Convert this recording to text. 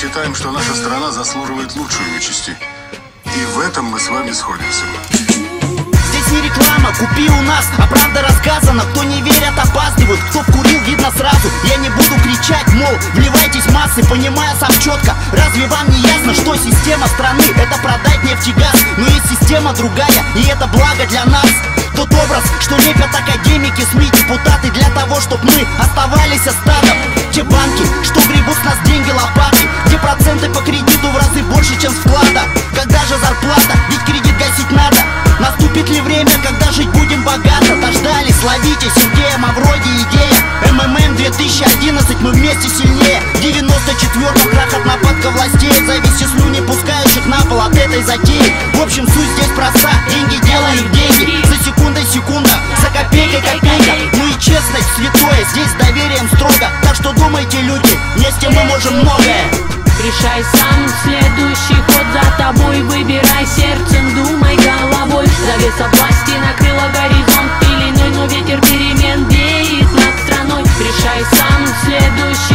считаем, что наша страна заслуживает лучшей участи. И в этом мы с вами сходимся. Здесь не реклама, купи у нас, а правда рассказана Кто не верят, опаздывают, кто вкурил, видно сразу. Я не буду кричать, мол, вливайтесь массы Понимая сам четко, разве вам не ясно Что система страны — это продать нефть и газ? Но есть система другая, и это благо для нас. Тот образ, что лепят академики, жить будем богато? Дождались, ловите Сергея Мавроди идея. МММ 2011, мы вместе сильнее. 94-м крах от нападка властей. Зависи слюни, пускающих на пол от этой затеи. В общем, суть здесь проста, деньги делают деньги. За секундой секунда, за копейкой копейка. Ну и честность святое, здесь доверием строго. Так что думайте, люди, вместе мы можем многое. Решай сам следующий ход за тобой. Выбирай сердцем, думай головой. Завеса следующий.